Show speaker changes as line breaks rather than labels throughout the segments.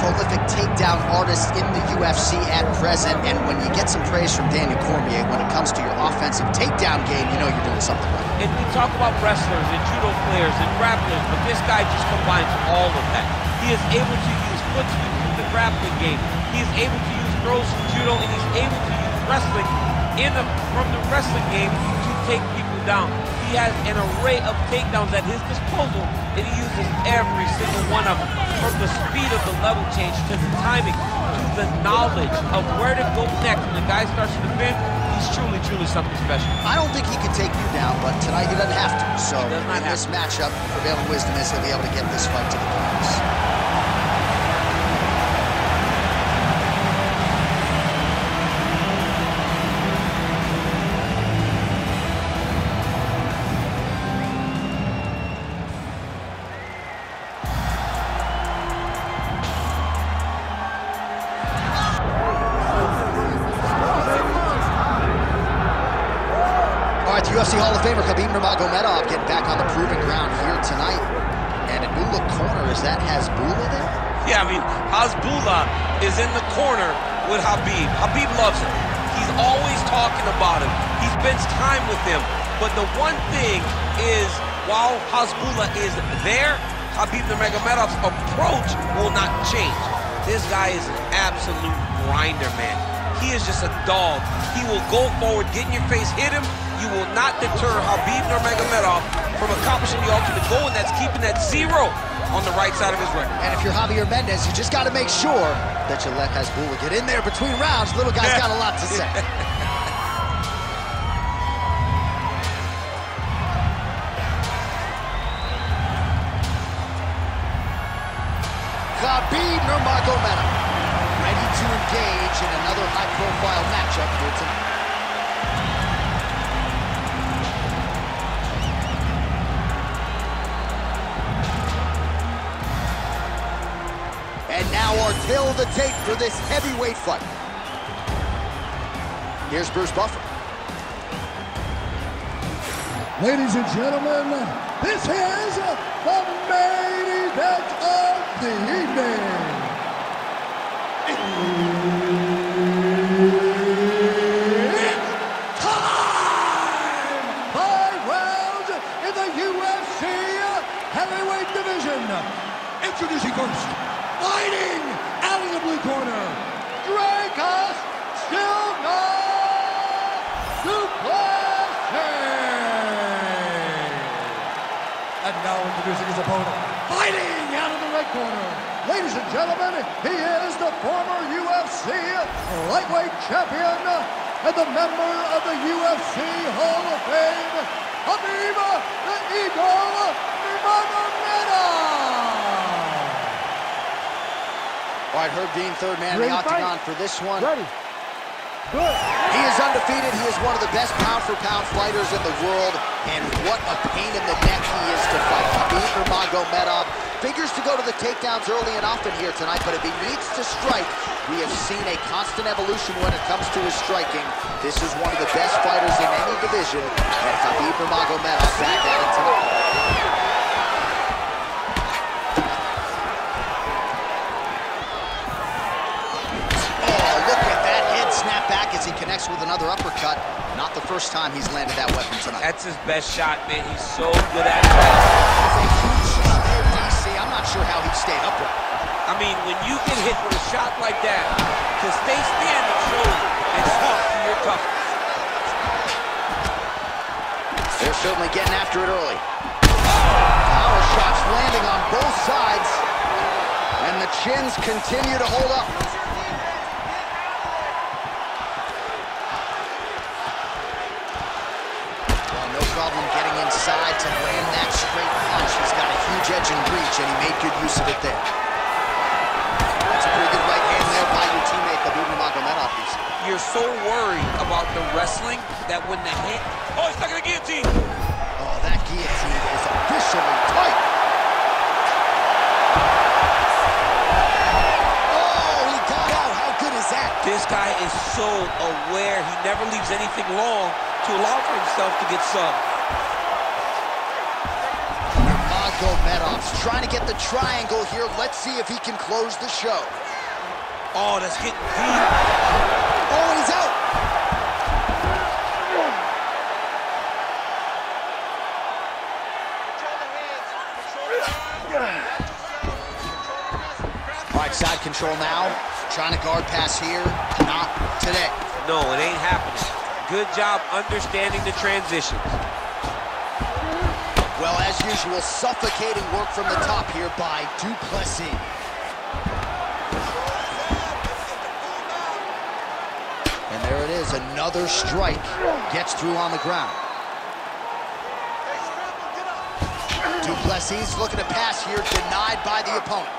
prolific takedown artist in the UFC at present, and when you get some praise from Daniel Cormier when it comes to your offensive takedown game, you know you're doing something right.
And we talk about wrestlers and judo players and grapplers, but this guy just combines all of that. He is able to use foot in the grappling game. He is able to use throws from judo, and he's able to use wrestling in the, from the wrestling game to take people down. He has an array of takedowns at his disposal, and he uses every single one of them. From the speed of the level change to the timing to the knowledge of where to go next when the guy starts to defend, he's truly, truly something special.
I don't think he can take you down, but tonight he doesn't have to. So
in
this matchup, prevailing wisdom is he'll be able to get this fight to the canvas.
With Khabib. Khabib loves him. He's always talking about him. He spends time with him. But the one thing is, while Hasbulla is there, Khabib Nurmagomedov's approach will not change. This guy is an absolute grinder, man. He is just a dog. He will go forward, get in your face, hit him, you will not deter Khabib Nurmagomedov from accomplishing the ultimate goal, and that's keeping that zero on the right side of his record.
And if you're Javier Mendez, you just got to make sure that you let Hasbulla get in there between rounds. Little guy's got a lot to say. Khabib Nurmagomedov ready to engage in another high-profile matchup here tonight. The tape for this heavyweight fight. Here's Bruce Buffer.
Ladies and gentlemen, this is the main event of the evening. Time! In the UFC heavyweight division. Introducing first, fighting out of the blue corner, Dricus Stillknocks du Plessis. And now introducing his opponent, fighting out of the red corner. Ladies and gentlemen, he is the former UFC lightweight champion and the member of the UFC Hall of Fame, Khabib the Eagle Nurmagomedov.
All right, Herb Dean, third man in the octagon for this one.
Ready. Good.
He is undefeated. He is one of the best pound-for-pound -pound fighters in the world, and what a pain in the neck he is to fight. Khabib Nurmagomedov figures to go to the takedowns early and often here tonight, but if he needs to strike, we have seen a constant evolution when it comes to his striking. This is one of the best fighters in any division, and Khabib Nurmagomedov back at it tonight. With another uppercut. Not the first time he's landed that weapon tonight.
That's his best shot, man. He's so good at it.
DC. I'm not sure how he stayed upright.
I mean, when you get hit with a shot like that, to stay standing shows and talk to your toughness.
They're certainly getting after it early. Power shots landing on both sides. And the chins continue to hold up.
So worried about the wrestling that when the hand... Oh, he's stuck in the guillotine!
Oh, that guillotine is officially tight. Oh, he got out. How good is that?
This guy is so aware. He never leaves anything long to allow for himself to get subbed.
Nurmagomedov's trying to get the triangle here. Let's see if he can close the show.
Oh, that's getting deep.
Oh, he's out. All right, side control now. Trying to guard pass here. Not today.
No, it ain't happening. Good job understanding the transitions.
Well, as usual, suffocating work from the top here by du Plessis. And there it is, another strike. Gets through on the ground. Du Plessis looking to pass here, denied by the opponent.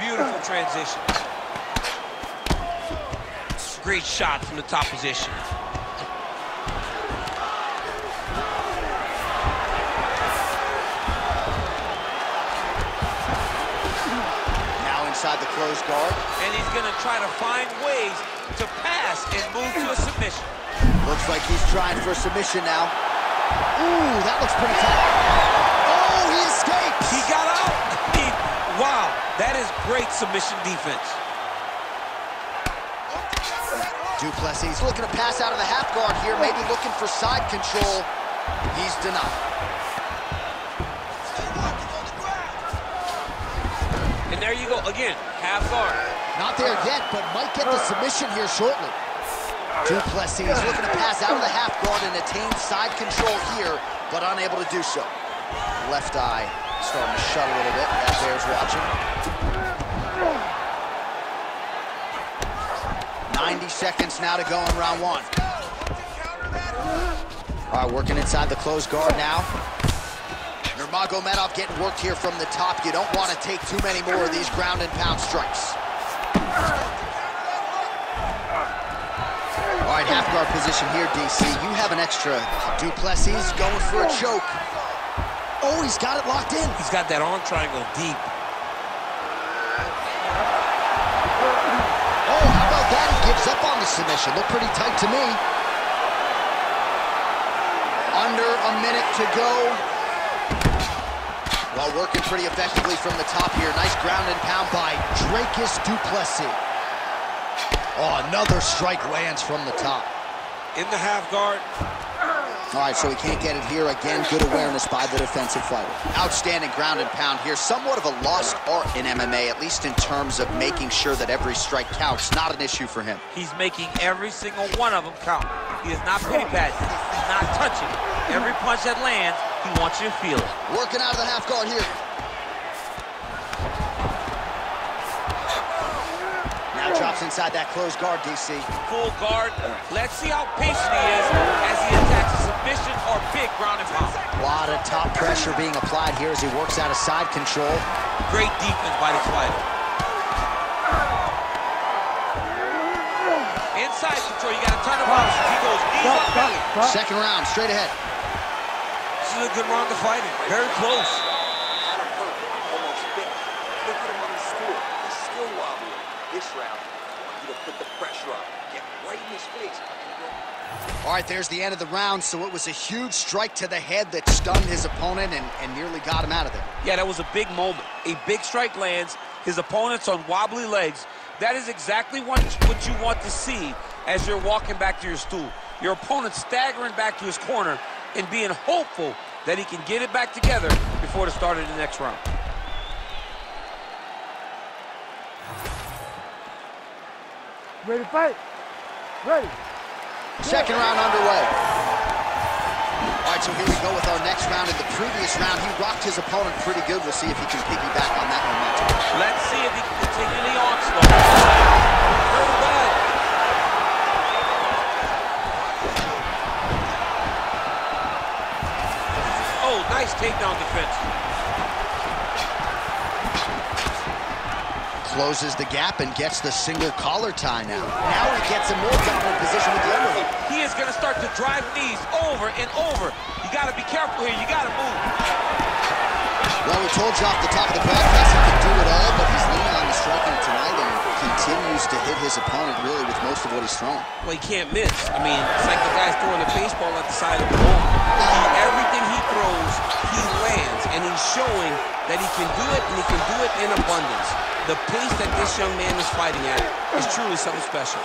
Beautiful transition. Great shot from the top position.
Now inside the closed guard.
And he's going to try to find ways and move to a submission.
Looks like he's trying for a submission now. Ooh, that looks pretty tight. Oh, he escapes.
He got out. He, wow, that is great submission defense.
Du Plessis looking to pass out of the half guard here, maybe looking for side control. He's denied.
And there you go, again, half guard.
Not there yet, but might get the submission here shortly. Du Plessis looking to pass out of the half guard and attain side control here, but unable to do so. Left eye starting to shut a little bit as Bears watching. 90 seconds now to go in round one. All right, working inside the closed guard now. Nurmagomedov getting worked here from the top. You don't want to take too many more of these ground and pound strikes. Right, half guard position here, DC. You have an extra. Du Plessis going for a choke. Oh, he's got it locked in.
He's got that arm triangle deep.
Oh, how about that? He gives up on the submission. Looked pretty tight to me. Under a minute to go. Well, working pretty effectively from the top here. Nice ground and pound by Dricus du Plessis. Oh, another strike lands from the top.
In the half guard.
All right, so he can't get it here. Again, good awareness by the defensive fighter. Outstanding ground and pound here. Somewhat of a lost art in MMA, at least in terms of making sure that every strike counts. Not an issue for him.
He's making every single one of them count. He is not pity patting. He's not touching. Every punch that lands, he wants you to feel it.
Working out of the half guard here. Inside that closed guard, DC.
Full guard. Let's see how patient he is as he attacks a submission or big ground and pound.
A lot of top pressure being applied here as he works out of side control.
Great defense by this fighter. Inside control, you got to turn around. He goes knees up belly.
Second round, straight ahead.
This is a good round to fight it. Very close.
Adam hurt, almost bit. Look at him on his stool. He's still wobbling. This round, I want you to put the pressure on. Get right in his face.
All right, there's the end of the round, so it was a huge strike to the head that stunned his opponent and, and nearly got him out of there.
Yeah, that was a big moment. A big strike lands. His opponent's on wobbly legs. That is exactly what, what you want to see as you're walking back to your stool. Your opponent staggering back to his corner and being hopeful that he can get it back together before the start of the next round.
Ready to fight? Ready.
Second round underway. All right, so here we go with our next round. In the previous round, he rocked his opponent pretty good. We'll see if he can piggyback on that momentum.
Let's see if he can continue the onslaught. Oh, nice takedown defense.
Closes the gap and gets the single collar tie now. Now he gets a more dominant position with the underhook.
He is going to start to drive knees over and over. You got to be careful here. You got to move.
Well, we told you off the top of the broadcast he could do it all, but he's leaning on the striking tonight and continues to hit his opponent really with most of what he's throwing.
Well, he can't miss. I mean, it's like the guy's throwing a baseball at the side of the ball. everything he throws, he lands, and he's showing that he can do it, and he can do it in abundance. The pace that this young man is fighting at is truly something special.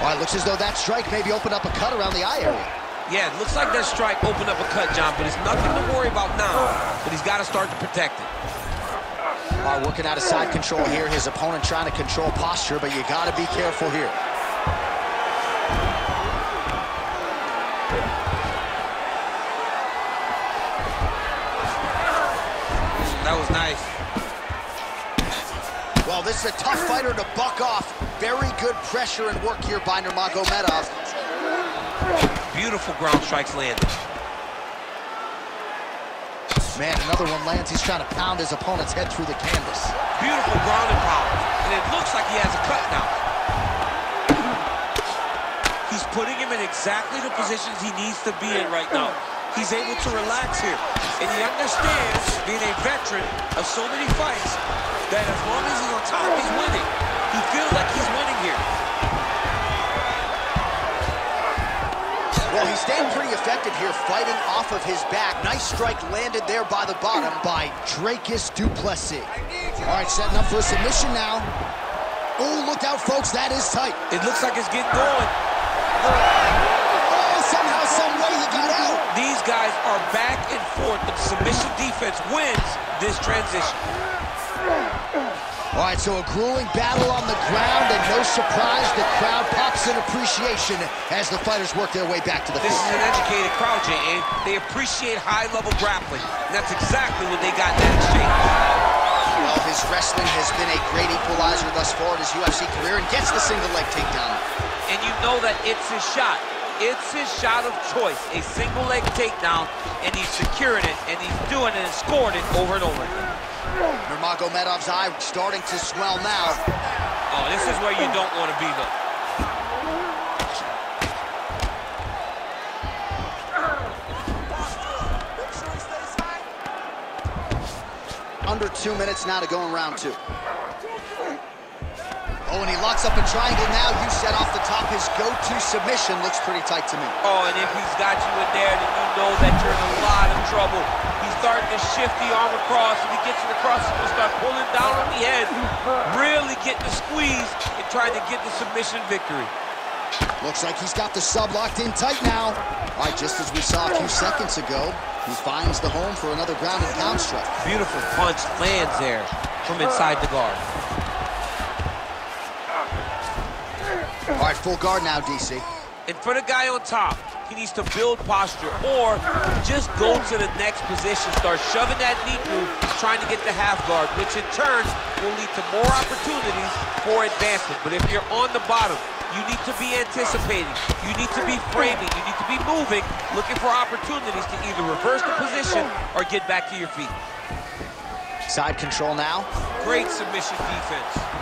Well, it looks as though that strike maybe opened up a cut around the eye area.
Yeah, it looks like that strike opened up a cut, John, but it's nothing to worry about now, but he's got to start to protect it.
All right, working out of side control here. His opponent trying to control posture, but you got to be careful here.
That was nice.
Well, this is a tough fighter to buck off. Very good pressure and work here by Nurmagomedov.
Beautiful ground strikes landed.
Man, another one lands. He's trying to pound his opponent's head through the canvas.
Beautiful ground and pound. And it looks like he has a cut now. He's putting him in exactly the positions he needs to be in right now. He's able to relax here. And he understands, being a veteran of so many fights, that as long as he's on top, he's winning. He feels like he's winning here.
Well, he's staying pretty effective here, fighting off of his back. Nice strike landed there by the bottom by Dricus du Plessis. All right, setting up for a submission now. Oh, look out, folks. That is tight.
It looks like it's getting going.
Oh, somehow, some way he got out.
These guys are back and forth. The submission defense wins this transition.
All right, so a grueling battle on the ground, and no surprise, the crowd pops in appreciation as the fighters work their way back to the
This
field.
is an educated crowd, J.A. They appreciate high-level grappling. And that's exactly what they got in that exchange.
Well, his wrestling has been a great equalizer thus far in his UFC career and gets the single leg takedown.
And you know that it's his shot. It's his shot of choice, a single leg takedown, and he's securing it, and he's doing it and scoring it over and over again.
Nurmagomedov's eye starting to swell now.
Oh, this is where you don't want to be, though.
Under two minutes now to go in round two. Oh, and he locks up a triangle now. You set off the top. His go-to submission looks pretty tight to me.
Oh, and if he's got you in there, then you know that you're in a lot of trouble. He's starting to shift the arm across. If he gets it across, he's going to start pulling down on the head, really getting the squeeze and trying to get the submission victory.
Looks like he's got the sub locked in tight now. All right, just as we saw a few seconds ago, he finds the home for another ground and pound strike.
Beautiful punch lands there from inside the guard.
Full guard now, DC.
And for the guy on top, he needs to build posture or just go to the next position, start shoving that knee through, trying to get the half guard, which in turn will lead to more opportunities for advancement. But if you're on the bottom, you need to be anticipating, you need to be framing, you need to be moving, looking for opportunities to either reverse the position or get back to your feet.
Side control now.
Great submission defense.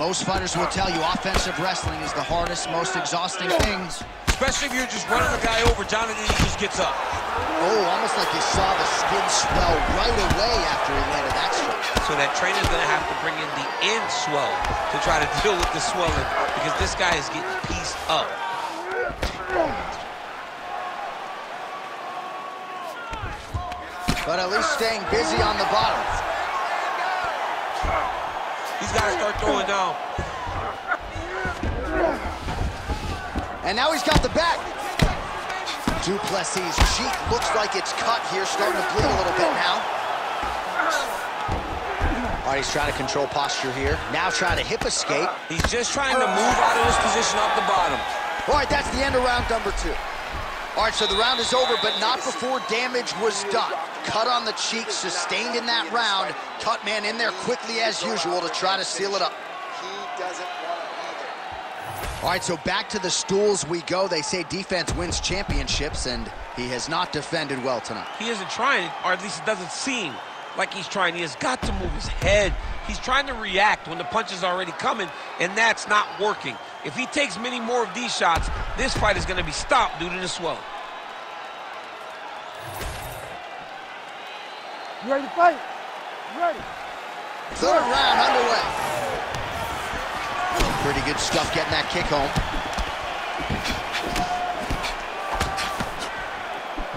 Most fighters will tell you offensive wrestling is the hardest, most exhausting thing.
Especially if you're just running a guy over, Jonathan, he just gets up.
Oh, almost like you saw the skin swell right away after he landed that strike.
So that trainer's gonna have to bring in the Enswell to try to deal with the swelling because this guy is getting pieced up.
But at least staying busy on the bottom.
He's gotta start throwing down.
And now he's got the back. Du Plessis' cheek looks like it's cut here, starting to bleed a little bit now. All right, he's trying to control posture here. Now trying to hip escape.
He's just trying to move out of this position off the bottom.
All right, that's the end of round number two. All right, so the round is over, but not before damage was done. Cut on the cheek, sustained in that round. Cut man in there quickly as usual to try to seal it up.
He doesn't want.
All right, so back to the stools we go. They say defense wins championships, and he has not defended well tonight.
He isn't trying, or at least it doesn't seem like he's trying. He has got to move his head. He's trying to react when the punch is already coming, and that's not working. If he takes many more of these shots, this fight is going to be stopped due to the swelling.
You ready to fight? You ready?
Third round underway. Pretty good stuff getting that kick home.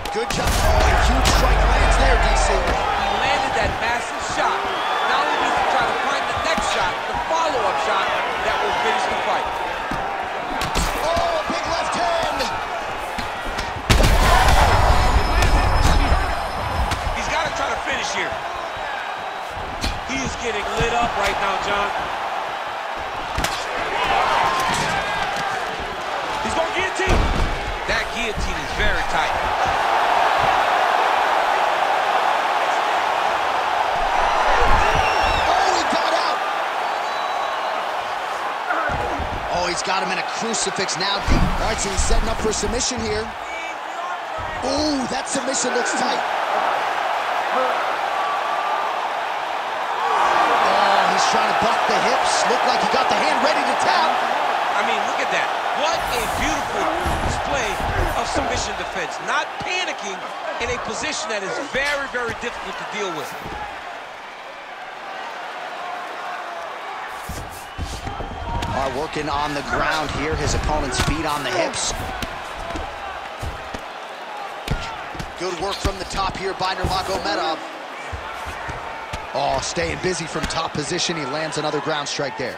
Good job. Oh, a huge strike lands there, DC.
He landed that massive shot.
Crucifix now. All right, so he's setting up for submission here. Oh, that submission looks tight. Oh, he's trying to buck the hips. Looked like he got the hand ready to tap.
I mean, look at that. What a beautiful display of submission defense. Not panicking in a position that is very, very difficult to deal with.
Are working on the ground here. His opponent's feet on the hips. Good work from the top here by Nurmagomedov. Oh, staying busy from top position. He lands another ground strike there.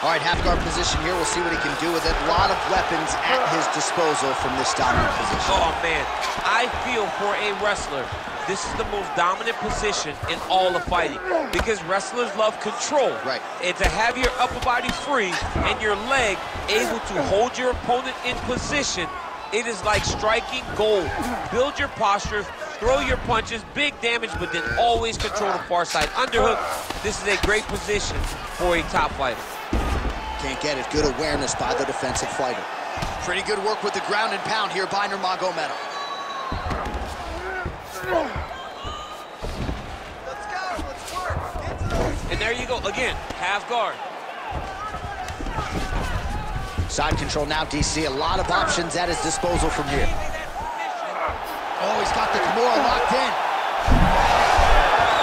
All right, half guard position here. We'll see what he can do with it. A lot of weapons at his disposal from this dominant position.
Oh, man. I feel for a wrestler, this is the most dominant position in all of fighting because wrestlers love control.
Right.
And to have your upper body free and your leg able to hold your opponent in position, it is like striking gold. Build your posture, throw your punches, big damage, but then always control the far side. Underhook, this is a great position for a top fighter.
Can't get it. Good awareness by the defensive fighter. Pretty good work with the ground and pound here by Nurmagomedov.
And there you go, again, half guard.
Side control now, DC. A lot of options at his disposal from here. Oh, he's got the Kimura locked in.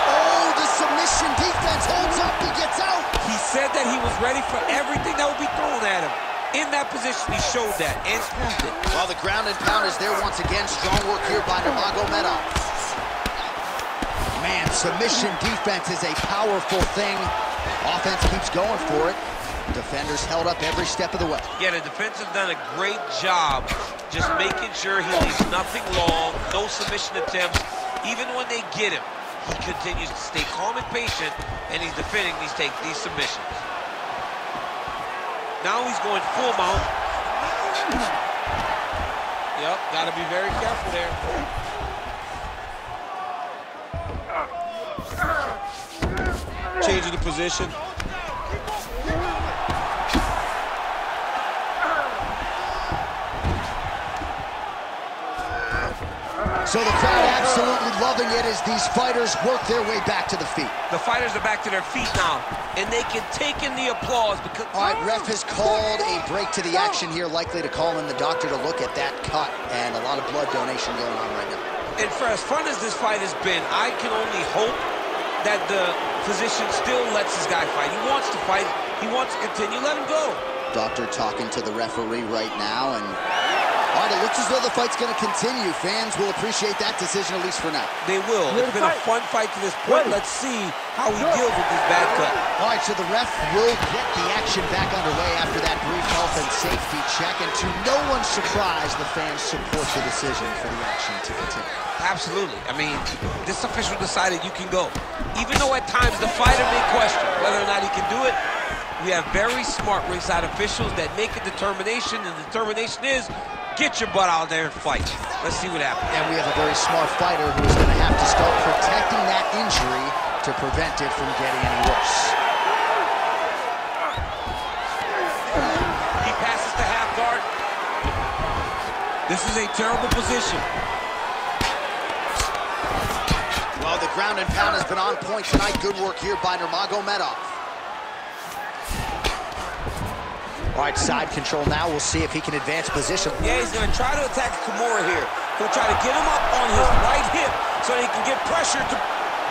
Oh, the submission defense holds up. He gets out.
He said that he was ready for everything that would be thrown at him. In that position, he showed that and proved it.
Well, the ground and pound is there once again. Strong work here by Nurmagomedov. Man, submission defense is a powerful thing. Offense keeps going for it. Defenders held up every step of the way.
Yeah, the defense has done a great job just making sure he leaves nothing long, no submission attempts. Even when they get him, he continues to stay calm and patient, and he's defending these take these submissions. Now he's going full mount. Yep, got to be very careful there. Changing the position.
So the crowd absolutely loving it as these fighters work their way back to the feet.
The fighters are back to their feet now, and they can take in the applause because.
All right, ref has called a break to the oh. action here, likely to call in the doctor to look at that cut, and a lot of blood donation going on right now.
And for as fun as this fight has been, I can only hope that the physician still lets his guy fight. He wants to fight. He wants to continue. Let him go.
Doctor talking to the referee right now, and all right, it looks as though the fight's going to continue. Fans will appreciate that decision, at least for now.
They will. It's been a fun fight to this point. Let's see how he deals with this bad cut.
All right, so the ref will get the action back underway after that brief health and safety check, and to no one's surprise, the fans support the decision for the action to continue.
Absolutely. I mean, this official decided you can go. Even though at times the fighter may question whether or not he can do it, we have very smart ringside officials that make a determination, and the determination is get your butt out there and fight. Let's see what happens.
And we have a very smart fighter who is going to have to start protecting that injury to prevent it from getting any worse.
He passes to half guard. This is a terrible position.
Well, the ground and pound has been on point tonight. Good work here by Nurmagomedov. All right, side control now. We'll see if he can advance position.
Yeah, he's going to try to attack Kimura here. He'll try to get him up on his right hip so he can get pressure to...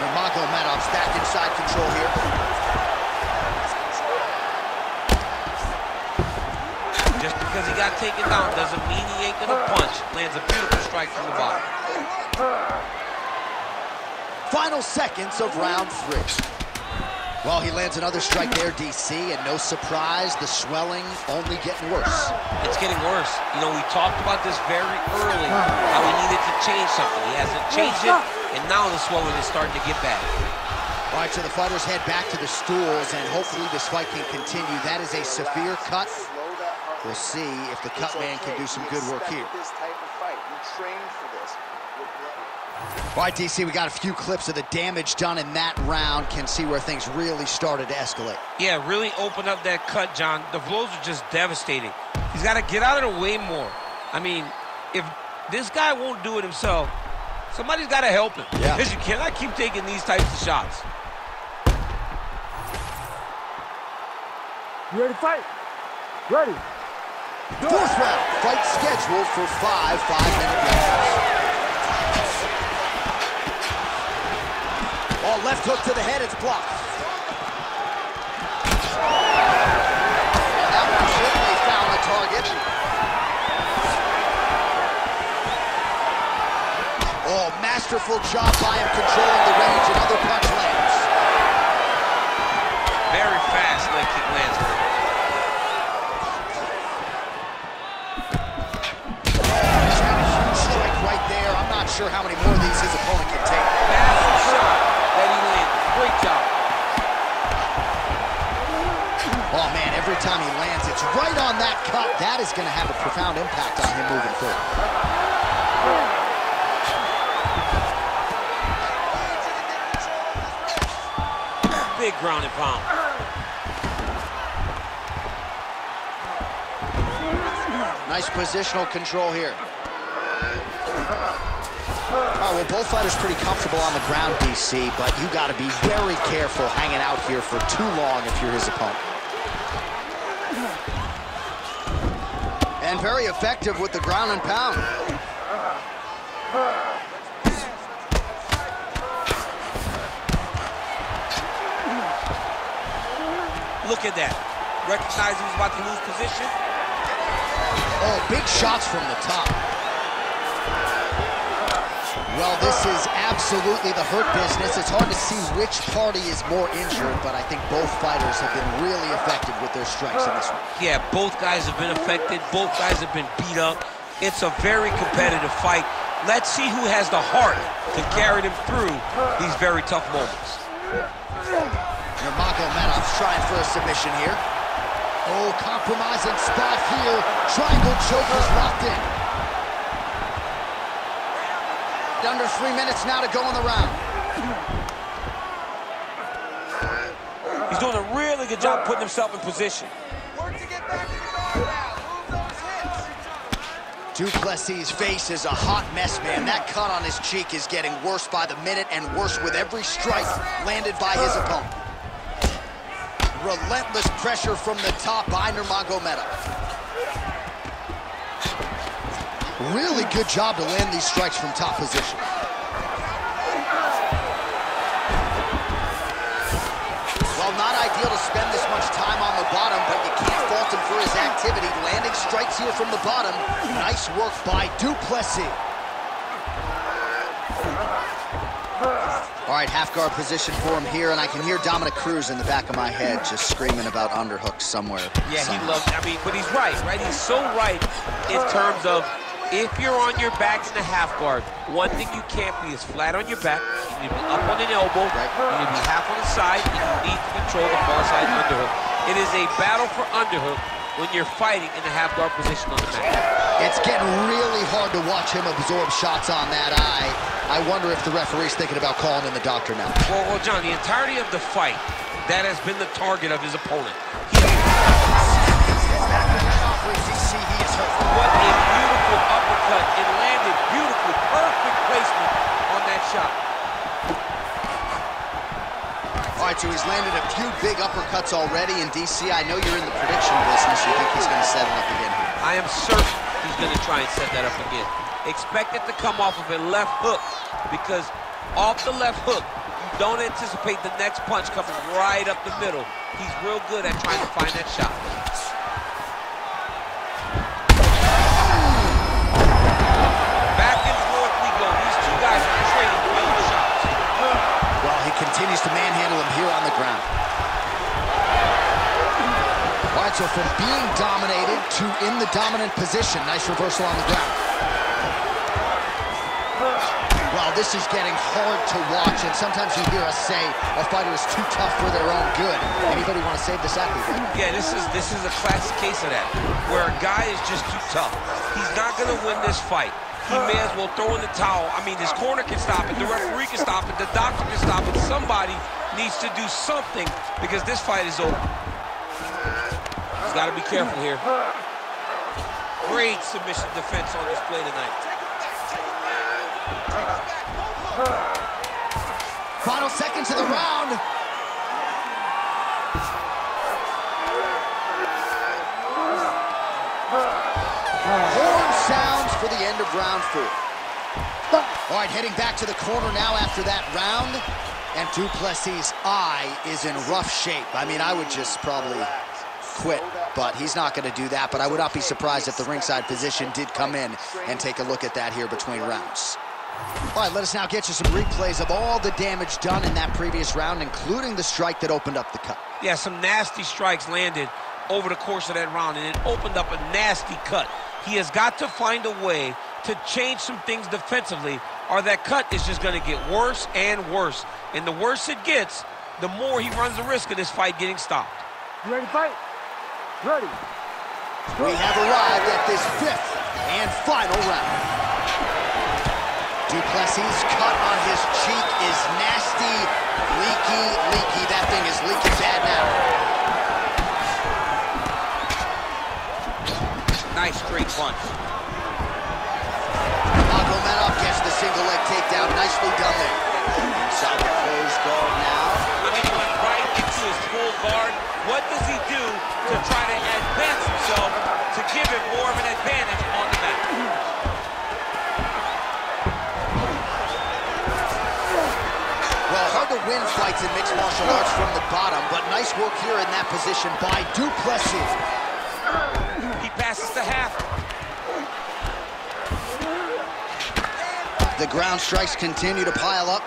Nurmagomedov's back inside control here.
Just because he got taken down doesn't mean he ain't gonna punch. Lands a beautiful strike from the bottom.
Final seconds of round three. Well, he lands another strike there, DC, and no surprise, the swelling only getting worse.
It's getting worse. You know, we talked about this very early, how he needed to change something. He hasn't changed it, and now the swelling is starting to get bad.
All right, so the fighters head back to the stools, and hopefully this fight can continue. That is a severe cut. We'll see if the cut man can do some good work here.
This type of fight, you trained for this.
All right, DC, we got a few clips of the damage done in that round. Can see where things really started to escalate.
Yeah, really open up that cut, John. The blows are just devastating. He's got to get out of the way more. I mean, if this guy won't do it himself, somebody's got to help him.
Yeah.
Because you cannot keep taking these types of shots.
You ready to fight? Ready.
Fourth round, fight scheduled for five five-minute rounds. Left hook to the head, it's blocked. And that one certainly found the target. Oh, masterful job by him controlling the range. Another punch lands.
Very fast leg kick lands.
He's got a huge strike right there. I'm not sure how many more of these his opponent can take.
Massive shot
Oh man, every time he lands, it's right on that cut. That is going to have a profound impact on him moving forward.
Big ground and pound.
Nice positional control here. Oh, well, both fighters pretty comfortable on the ground, DC, but you got to be very careful hanging out here for too long if you're his opponent. And very effective with the ground and pound.
Look at that. Recognize he's about to lose position.
Oh, big shots from the top. Well, this is absolutely the hurt business. It's hard to see which party is more injured, but I think both fighters have been really affected with their strikes in this one.
Yeah, both guys have been affected. Both guys have been beat up. It's a very competitive fight. Let's see who has the heart to carry them through these very tough moments.
Nurmagomedov's trying for a submission here. Oh, compromising spot here. Triangle choke is locked in. Under three minutes now to go in the round.
He's doing a really good job putting himself in position.
Work to get back to the guard now. Move those hips.
Du Plessis' face is a hot mess, man. That cut on his cheek is getting worse by the minute and worse with every strike landed by his opponent. Relentless pressure from the top by Nurmagomedov. Really good job to land these strikes from top position. Well, not ideal to spend this much time on the bottom, but you can't fault him for his activity. Landing strikes here from the bottom. Nice work by du Plessis. All right, half guard position for him here, and I can hear Dominick Cruz in the back of my head just screaming about underhooks somewhere.
Yeah, he loves, I mean, but he's right, right? He's so right in terms of if you're on your back in the half guard, one thing you can't be is flat on your back. You need to be up on an elbow.
Right.
You need to be half on the side, and you need to control the far side underhook. It is a battle for underhook when you're fighting in the half guard position on the mat.
It's getting really hard to watch him absorb shots on that eye. I wonder if the referee's thinking about calling in the doctor now.
Well, well, John, the entirety of the fight, that has been the target of his opponent. He,
DC, he is hurt.
what a uppercut. It landed beautifully. Perfect placement on that shot.
All right, so he's landed a few big uppercuts already in DC. I know you're in the prediction business. You think he's going to set it up again?
I am certain he's going to try and set that up again. Expect it to come off of a left hook because off the left hook, you don't anticipate the next punch coming right up the middle. He's real good at trying to find that shot. Back and forth we go. These two guys are trading real shots.
Well, he continues to manhandle him here on the ground. All right, so from being dominated to in the dominant position. Nice reversal on the ground. Well, this is getting hard to watch, and sometimes you hear us say a fighter is too tough for their own good. Anybody want to save this athlete?
Yeah, this is this is a classic case of that, where a guy is just too tough. He's not going to win this fight. He may as well throw in the towel. I mean, his corner can stop it, the referee can stop it, the doctor can stop it. Somebody needs to do something because this fight is over. Got to be careful here. Great submission defense on display tonight.
Final seconds of the round. Horn sounds for the end of round four. All right, heading back to the corner now after that round. And Du Plessis' eye is in rough shape. I mean, I would just probably quit, but he's not going to do that. But I would not be surprised if the ringside physician did come in and take a look at that here between rounds. All right, let us now get you some replays of all the damage done in that previous round, including the strike that opened up the cut.
Yeah, some nasty strikes landed over the course of that round, and it opened up a nasty cut. He has got to find a way to change some things defensively, or that cut is just going to get worse and worse. And the worse it gets, the more he runs the risk of this fight getting stopped.
You ready to fight? Ready.
We have arrived at this fifth and final round. Du Plessis' cut on his cheek is nasty, leaky, leaky. That thing is leaking bad now.
Nice straight punch.
Magomedov gets the single leg takedown. Nicely done there. Inside the closed guard now.
I mean, right into his full guard. What does he do to try to advance himself to give him more of an advantage on the mat?
Well, hard to win fights in mixed martial arts from the bottom, but nice work here in that position by du Plessis.
He passes the half.
The ground strikes continue to pile up.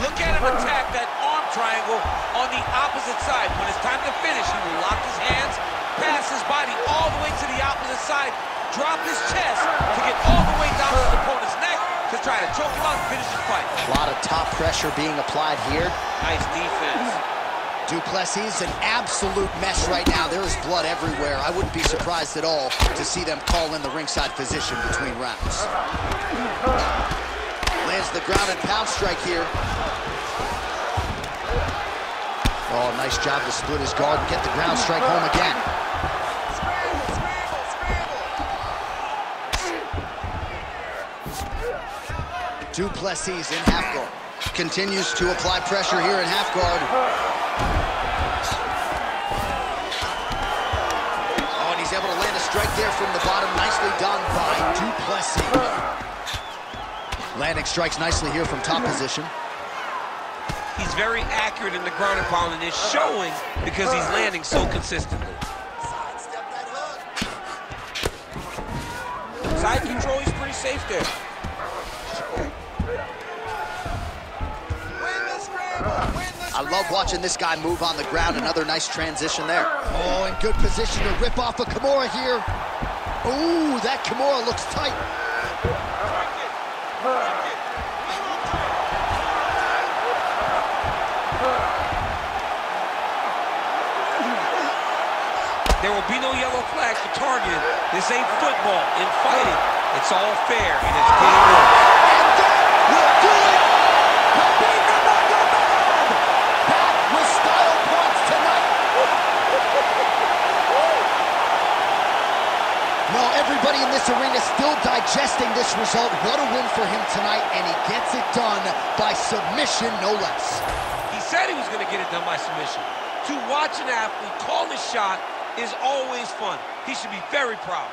Look at him attack that triangle on the opposite side. When it's time to finish, he will lock his hands, pass his body all the way to the opposite side, drop his chest to get all the way down to his opponent's neck to try to choke him out and finish the fight.
A lot of top pressure being applied here.
Nice defense.
Du Plessis, an absolute mess right now. There is blood everywhere. I wouldn't be surprised at all to see them call in the ringside physician between rounds. Lands the ground and pound strike here. Oh, nice job to split his guard and get the ground strike home again. Du Plessis in half guard. Continues to apply pressure here in half guard. Oh, and he's able to land a strike there from the bottom. Nicely done by du Plessis. Landing strikes nicely here from top position.
He's very accurate in the ground and pound, and it's showing because he's landing so consistently. Side control, he's pretty safe there.
I love watching this guy move on the ground. Another nice transition there. Oh, in good position to rip off a Kimura here. Ooh, that Kimura looks tight.
There will be no yellow flags for targeting. This ain't football. In fighting, it's all fair, and it's game over.
And that will do it. Khabib Nurmagomedov back with style points tonight. Well, everybody in this arena still digesting this result. What a win for him tonight, and he gets it done by submission, no less.
He said he was going to get it done by submission. To watch an athlete call the shot is always fun. He should be very proud.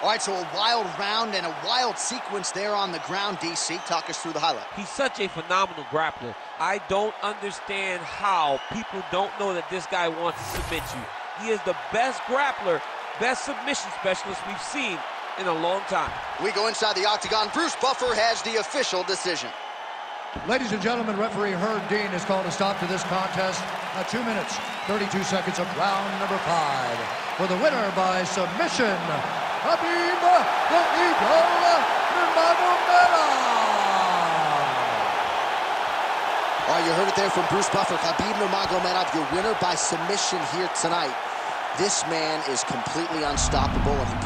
All right, so a wild round and a wild sequence there on the ground, DC. Talk us through the highlight.
He's such a phenomenal grappler. I don't understand how people don't know that this guy wants to submit you. He is the best grappler, best submission specialist we've seen in a long time.
We go inside the octagon. Bruce Buffer has the official decision.
Ladies and gentlemen, referee Herb Dean has called a stop to this contest 2 minutes, 32 seconds of round number 5. For the winner by submission, Khabib the Eagle Nurmagomedov.
All right, you heard it there from Bruce Buffer. Khabib Nurmagomedov, your winner by submission here tonight. This man is completely unstoppable, and he